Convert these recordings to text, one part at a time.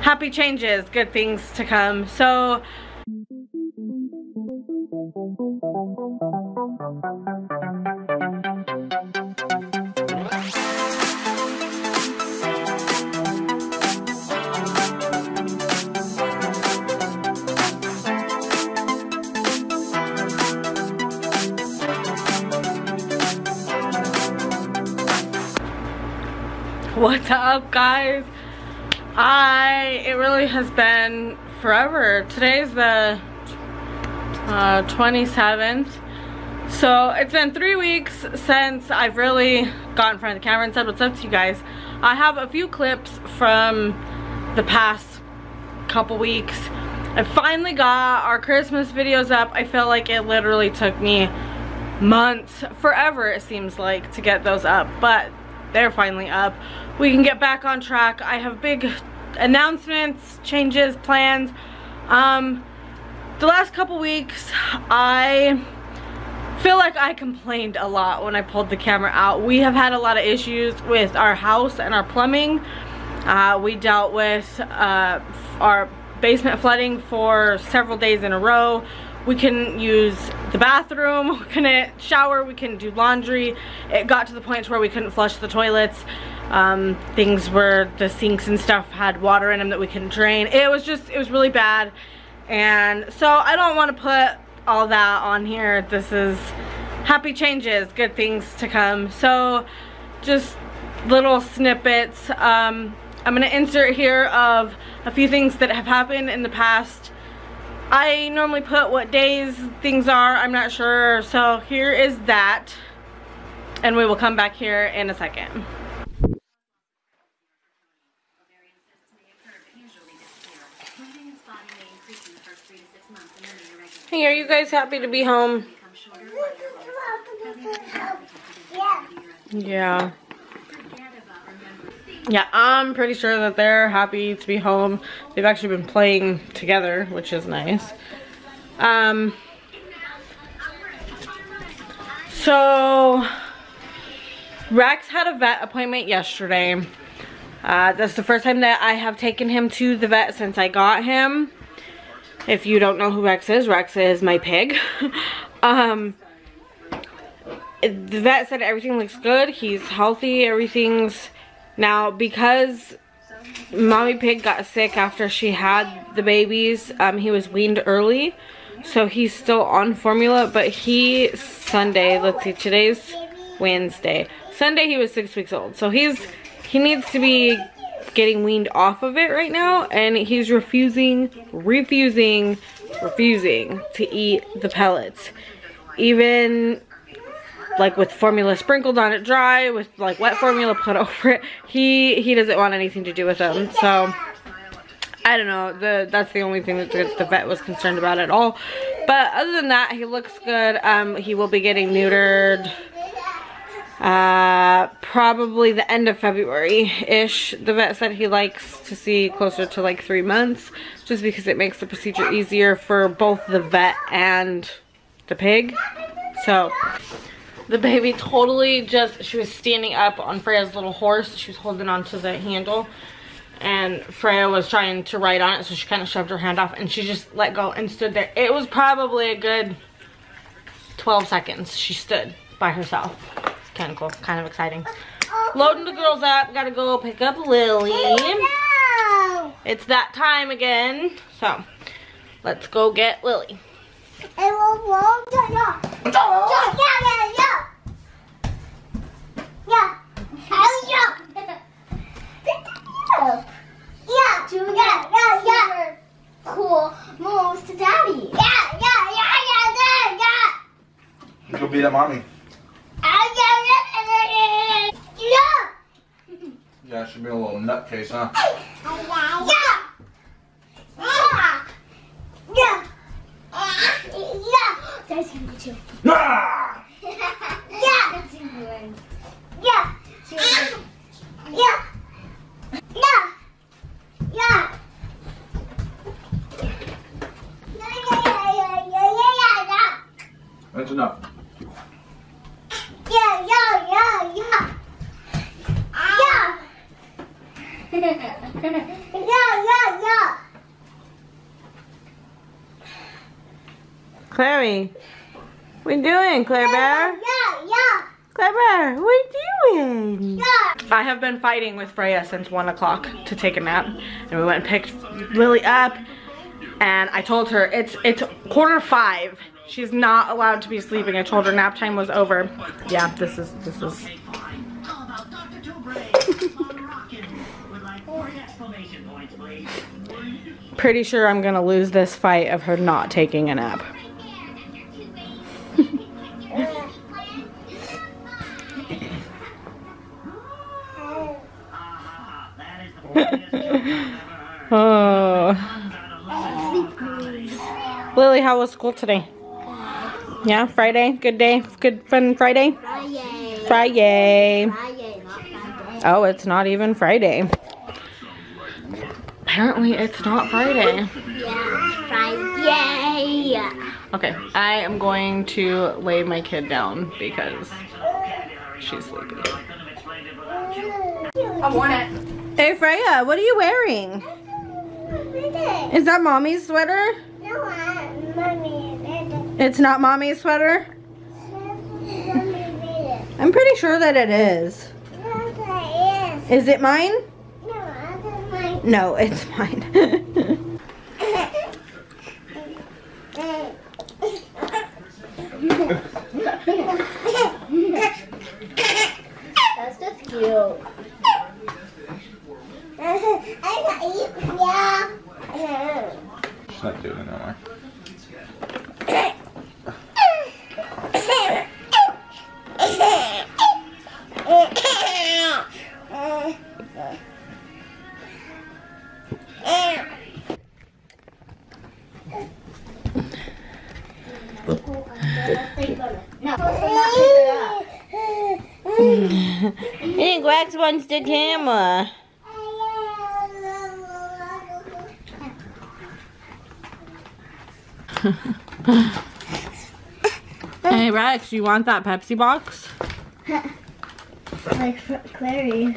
happy changes, good things to come. So What's up guys? I, it really has been forever. Today's the uh, 27th. So it's been three weeks since I've really got in front of the camera and said what's up to you guys. I have a few clips from the past couple weeks. I finally got our Christmas videos up. I feel like it literally took me months, forever it seems like, to get those up. But they're finally up. We can get back on track. I have big announcements, changes, plans. Um, the last couple weeks, I feel like I complained a lot when I pulled the camera out. We have had a lot of issues with our house and our plumbing. Uh, we dealt with uh, our basement flooding for several days in a row. We couldn't use the bathroom, we couldn't shower, we couldn't do laundry. It got to the point where we couldn't flush the toilets. Um, things where the sinks and stuff had water in them that we couldn't drain. It was just, it was really bad. And so I don't want to put all that on here. This is happy changes, good things to come. So just little snippets. Um, I'm going to insert here of a few things that have happened in the past. I normally put what days things are, I'm not sure. So here is that. And we will come back here in a second. Hey, are you guys happy to be home? Yeah. Yeah, I'm pretty sure that they're happy to be home. They've actually been playing together, which is nice. Um, so, Rex had a vet appointment yesterday. Uh, that's the first time that I have taken him to the vet since I got him. If you don't know who Rex is, Rex is my pig. um, the vet said everything looks good. He's healthy. Everything's... Now, because mommy pig got sick after she had the babies, um, he was weaned early. So he's still on formula, but he, Sunday, let's see, today's Wednesday. Sunday he was six weeks old. So he's, he needs to be getting weaned off of it right now and he's refusing, refusing, refusing to eat the pellets. Even like with formula sprinkled on it dry, with like wet formula put over it, he, he doesn't want anything to do with them. So I don't know, the that's the only thing that the, the, vet was concerned about at all. But other than that, he looks good. Um, he will be getting neutered uh, probably the end of February-ish. The vet said he likes to see closer to like three months just because it makes the procedure easier for both the vet and the pig. So the baby totally just, she was standing up on Freya's little horse. She was holding on to the handle and Freya was trying to ride on it so she kind of shoved her hand off and she just let go and stood there. It was probably a good 12 seconds she stood by herself kind of cool, kind of exciting. Loading the girls up, gotta go pick up Lily. It's that time again, so let's go get Lily. Cool moves to daddy. Yeah, yeah, yeah, yeah, yeah, yeah. You go beat up mommy. Yeah, should be a little nutcase, huh? Yeah. Yeah. Yeah. Yeah. Dad's gonna get you. Ah! Yeah. That's good. Yeah. Yeah. Yeah. Yeah. That's enough. Yeah, yeah, yeah, yeah. Yeah. Clary, what you doing, Claire Bear? Yeah, yeah, Claire Bear, what are you doing? yeah. I have been fighting with Freya since one o'clock to take a nap. And we went and picked Lily up and I told her it's it's quarter five. She's not allowed to be sleeping. I told her nap time was over. Yeah, this is this is How about Dr. Two on rockin' with like four exclamation points, please? Pretty sure I'm gonna lose this fight of her not taking a nap. That is the funniest joke I've ever heard. Oh. Comes out of Lily, how was school today? Yeah, Friday? Good day? Good fun Friday? Friday. Friday. Friday, not Friday. Oh, it's not even Friday. Apparently it's not Friday. Yeah, Friday. Yay! Okay, I am going to lay my kid down because she's sleepy. I couldn't have explained it without you. I want it. Hey Freya, what are you wearing? Is that mommy's sweater? mommy, mommy, It's not mommy's sweater? mommy, I'm pretty sure that it is. No, that is. Is it mine? No, I don't like. No, it's mine. That's just cute. I got you. Yeah. She's not doing it no more. I think Wax wants the camera. Hey Rex, you want that Pepsi box? Like Clary.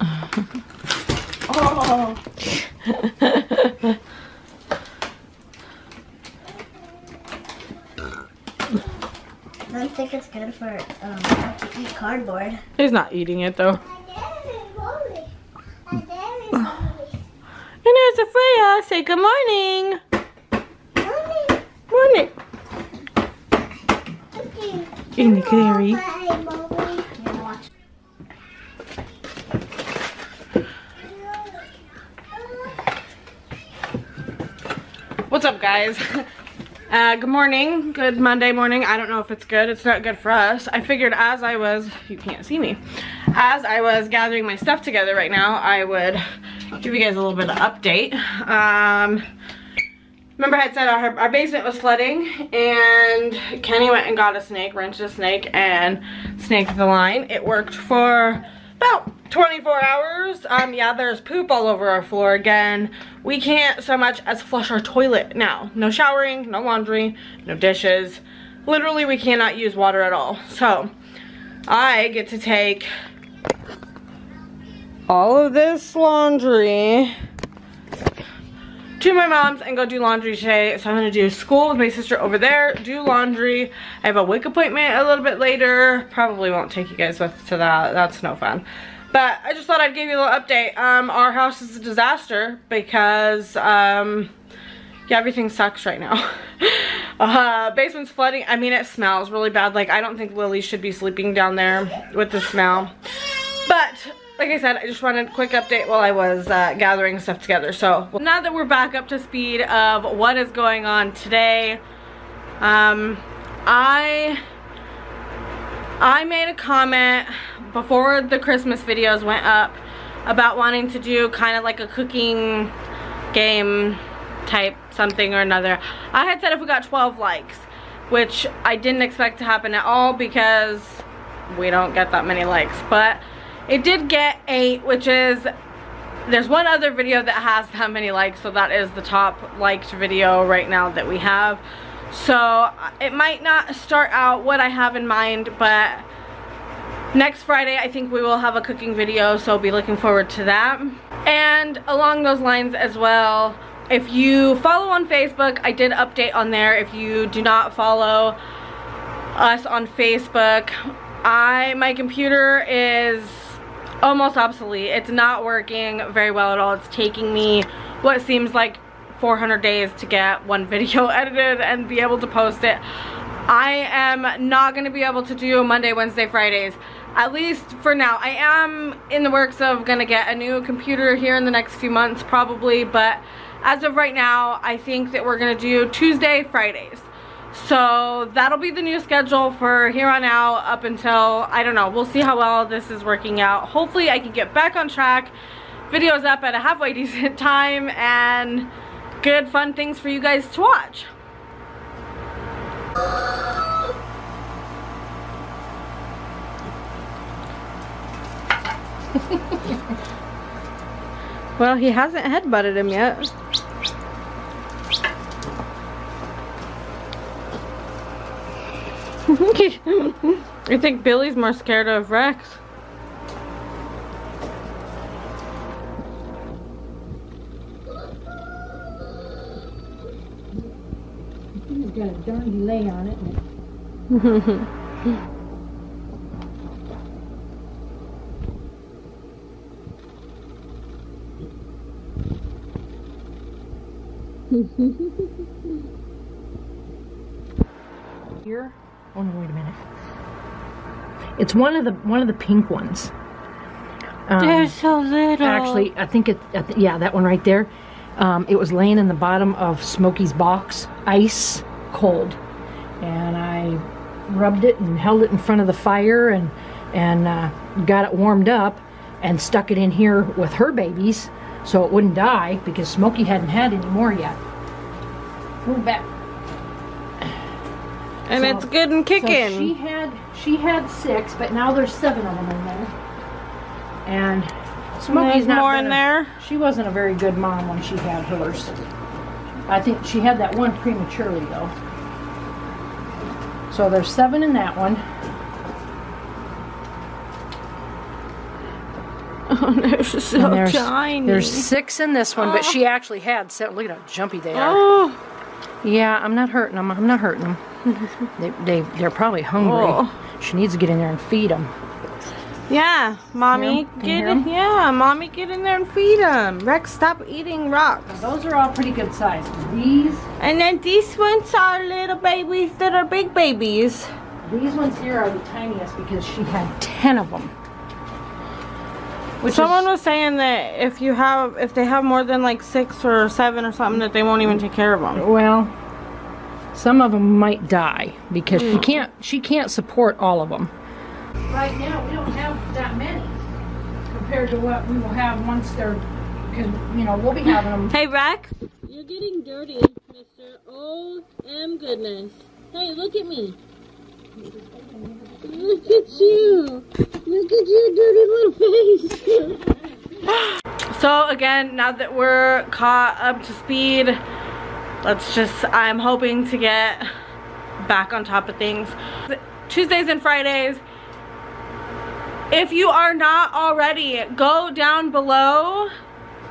oh. I don't think it's good for um, to eat cardboard. He's not eating it though. And there's a Freya. Say good morning. Morning. In the Clary. What's up, guys? Uh, good morning. Good Monday morning. I don't know if it's good. It's not good for us. I figured as I was, you can't see me, as I was gathering my stuff together right now, I would give you guys a little bit of update. Um, remember I had said our, our basement was flooding and Kenny went and got a snake, wrenched a snake and snaked the line. It worked for about 24 hours. Um, yeah, there's poop all over our floor again. We can't so much as flush our toilet now. No showering, no laundry, no dishes. Literally, we cannot use water at all. So, I get to take all of this laundry to my mom's and go do laundry today. So I'm gonna do school with my sister over there, do laundry. I have a wake appointment a little bit later. Probably won't take you guys with to that. That's no fun. But I just thought I'd give you a little update. Um, our house is a disaster because um, yeah, everything sucks right now. uh, basement's flooding. I mean, it smells really bad. Like, I don't think Lily should be sleeping down there with the smell. But, like I said, I just wanted a quick update while I was uh, gathering stuff together. So, now that we're back up to speed of what is going on today, um, I, I made a comment before the Christmas videos went up about wanting to do kind of like a cooking game type something or another. I had said if we got 12 likes, which I didn't expect to happen at all because we don't get that many likes. But it did get eight, which is, there's one other video that has that many likes, so that is the top liked video right now that we have. So uh, it might not start out what I have in mind, but next Friday I think we will have a cooking video, so be looking forward to that. And along those lines as well, if you follow on Facebook, I did update on there. If you do not follow us on Facebook, I my computer is almost obsolete. It's not working very well at all. It's taking me what seems like 400 days to get one video edited and be able to post it. I am not going to be able to do Monday, Wednesday, Fridays. At least for now. I am in the works of going to get a new computer here in the next few months probably. But as of right now, I think that we're going to do Tuesday, Fridays. So that'll be the new schedule for here on out up until, I don't know, we'll see how well this is working out. Hopefully I can get back on track, videos up at a halfway decent time, and good fun things for you guys to watch. well, he hasn't headbutted him yet. I think Billy's more scared of Rex. He's got a darn delay on it. Here? Oh no, wait a minute. It's one of the one of the pink ones. Um, They're so little. Actually, I think it. I th- yeah, that one right there. Um, it was laying in the bottom of Smokey's box, ice cold, and I rubbed it and held it in front of the fire and and uh, got it warmed up and stuck it in here with her babies so it wouldn't die because Smokey hadn't had any more yet. Move back. And so- it's good and So she had she had six, but now there's seven of them in there. And Smokey's more in a- there. She wasn't a very good mom when she had hers. I think she had that one prematurely though. So there's seven in that one. Oh, they're so there's, tiny. There's six in this one, but she ah. actually had seven. Look at how jumpy they are. Oh, Yeah, I'm not hurting them. I'm not hurting them. they, they, they're probably hungry. Oh. She needs to get in there and feed them. yeah, mommy, Hear 'em? Can you get in. Yeah, mommy, get in there and feed them. Rex, stop eating rocks. Those are all pretty good size. These And then these ones are little babies that are big babies. These ones here are the tiniest because she had 10 of them. Which Someone is, was saying that if you have, if they have more than like six or seven or something, that they won't even take care of them. well, some of them might die because she hmm. can't she can't support all of them. Right now, we don't have that many compared to what we will have once they're because you know we'll be having them. Hey, Rex. You're getting dirty, mister. Oh, m goodness. Hey, look at me. Look at you. At your dirty little face. so, again, now that we're caught up to speed, let's just, I'm hoping to get back on top of things. Tuesdays and Fridays, if you are not already, go down below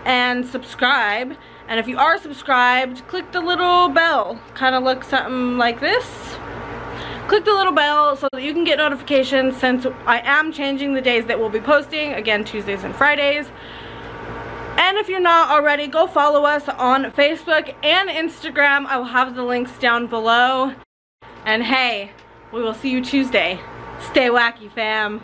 and subscribe. And if you are subscribed, click the little bell. Kind of looks something like this. Click the little bell so that you can get notifications since I am changing the days that we'll be posting. Again, Tuesdays and Fridays. And if you're not already, go follow us on Facebook and Instagram. I will have the links down below. And hey, we will see you Tuesday. Stay wacky, fam.